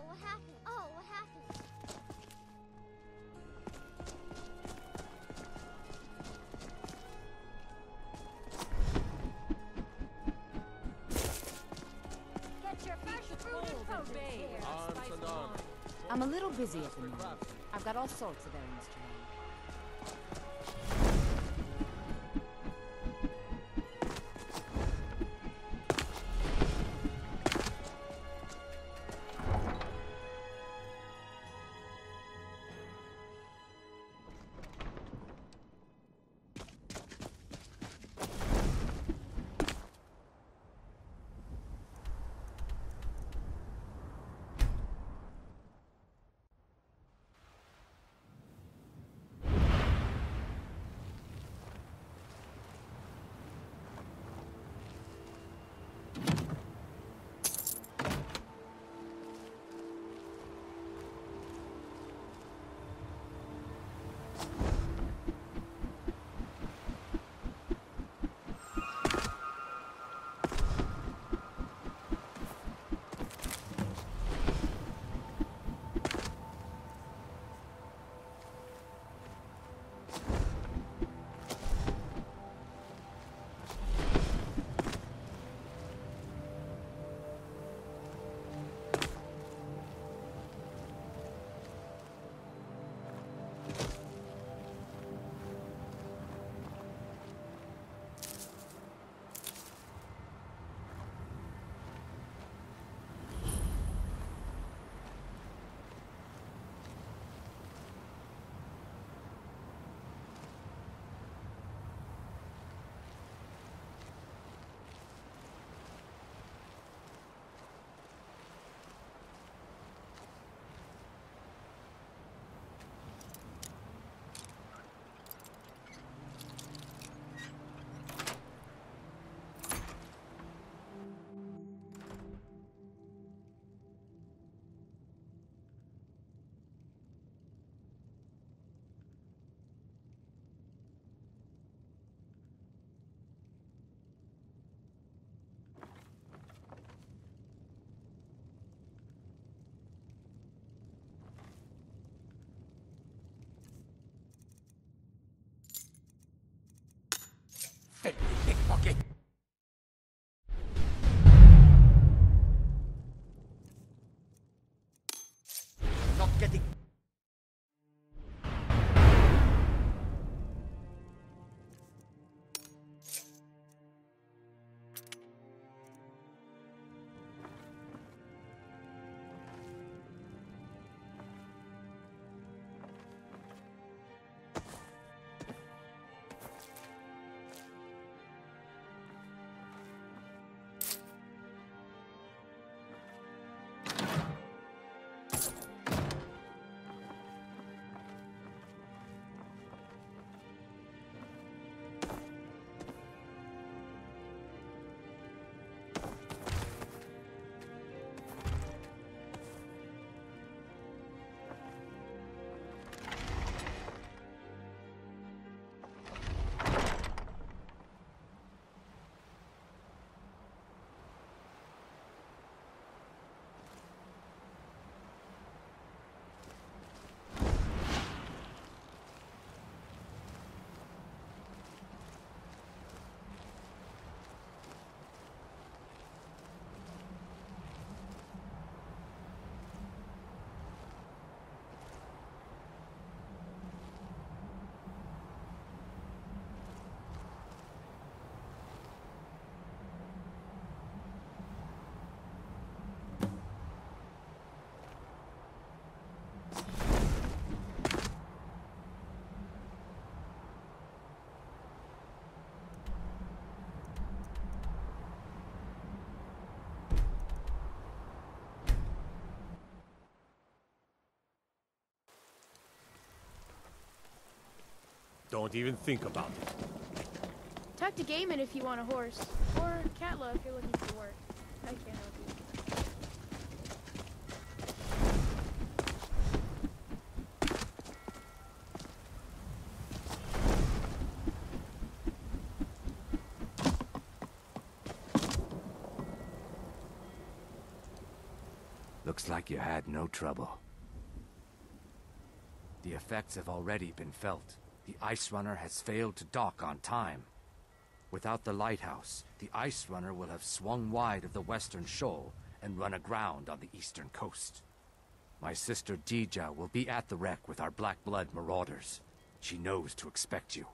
Oh, what happened? Oh, what happened? I'm a little busy at the moment. I've got all sorts of pickpocket. Don't even think about it. Talk to Geimund if you want a horse. Or Katla if you're looking for work. I can't help you. Looks like you had no trouble. The effects have already been felt. The Icerunner has failed to dock on time. Without the lighthouse, the Icerunner will have swung wide of the western shoal and run aground on the eastern coast. My sister Deeja will be at the wreck with our Black Blood marauders. She knows to expect you.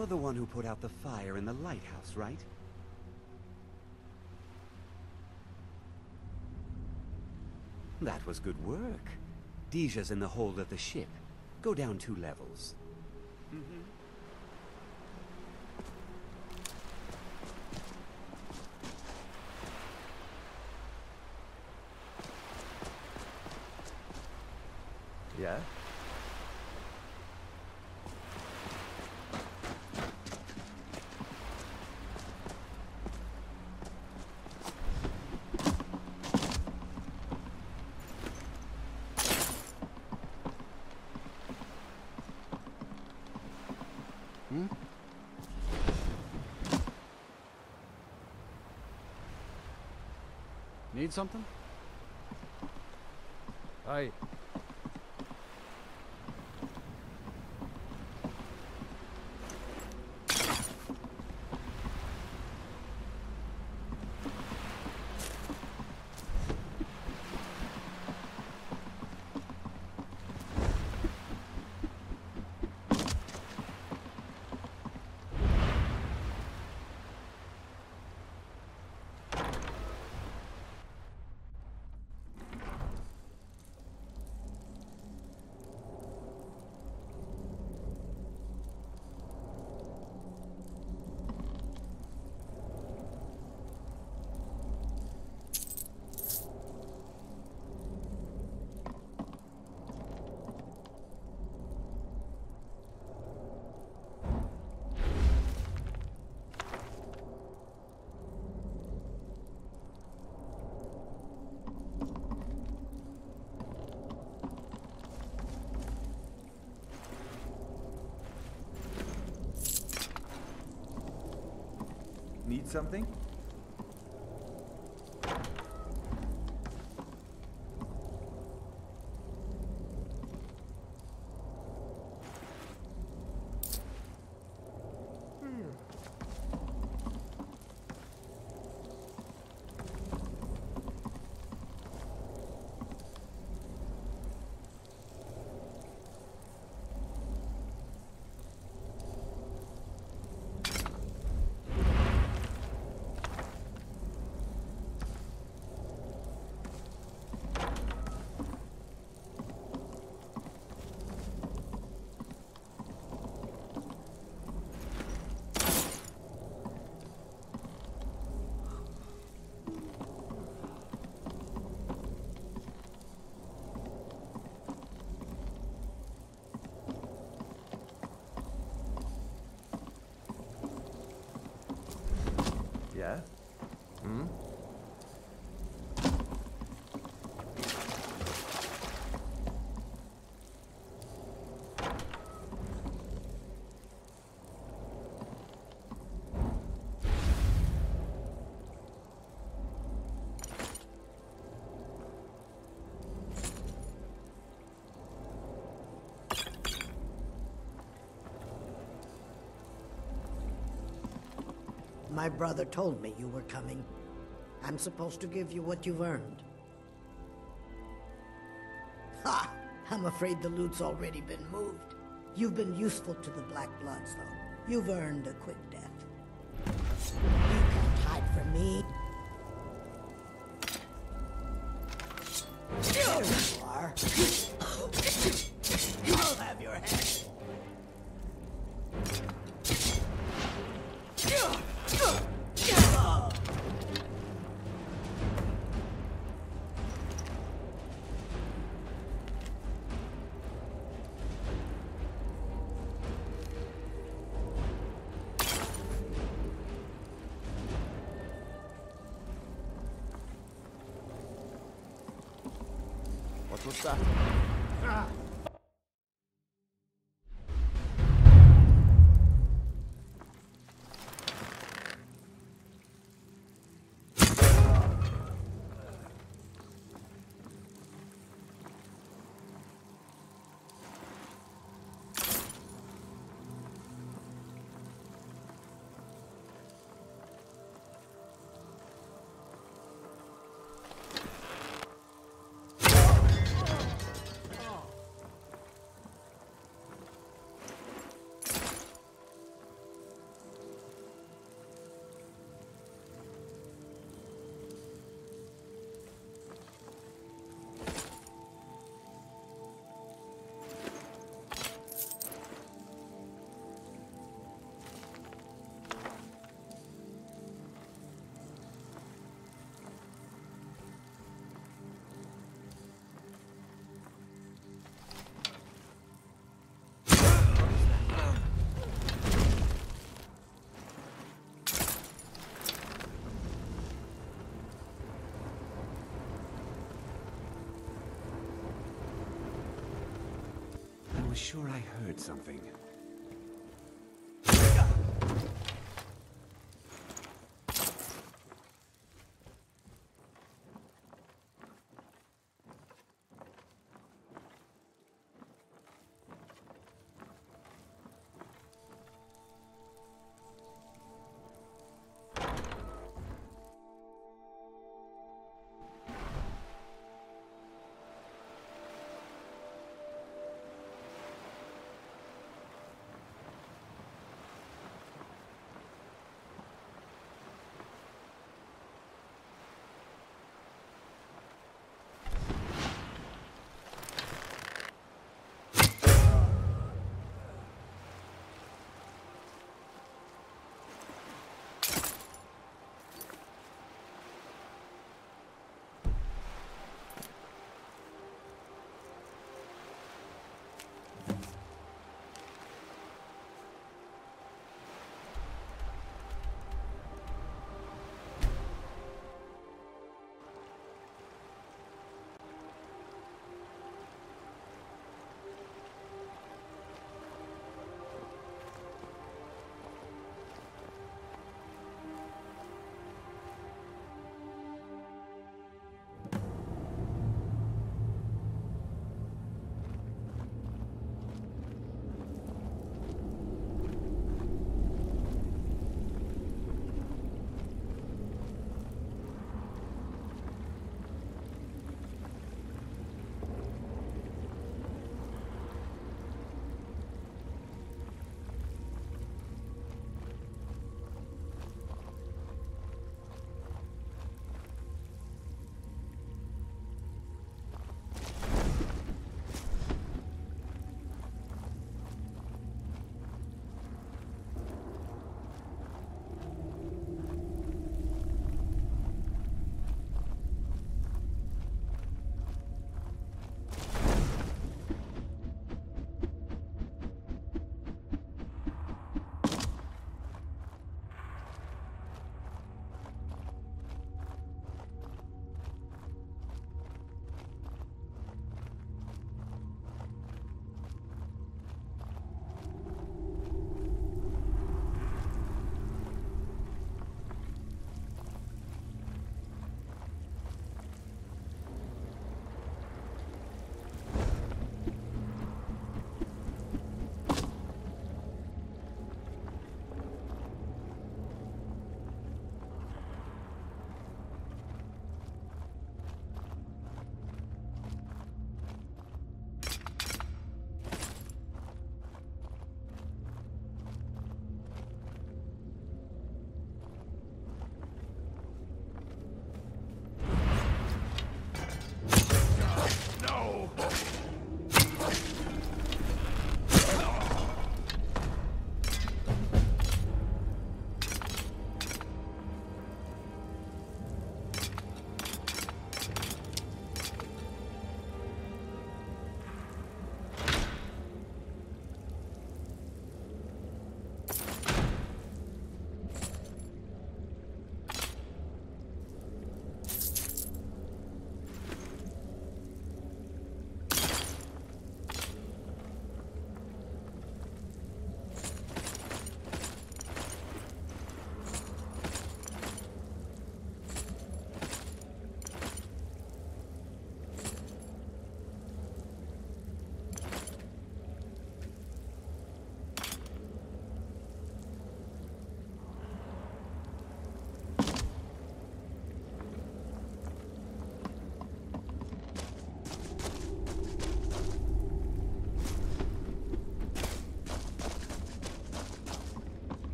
You're the one who put out the fire in the lighthouse, right? That was good work. Deeja's in the hold of the ship. Go down two levels. Yeah? Hmm? Need something? Aye. Need something? Yeah? Hmm? My brother told me you were coming. I'm supposed to give you what you've earned. Ha! I'm afraid the loot's already been moved. You've been useful to the Black Bloods, though. You've earned a quick death. You can't hide from me. There you are. What was sure I heard something.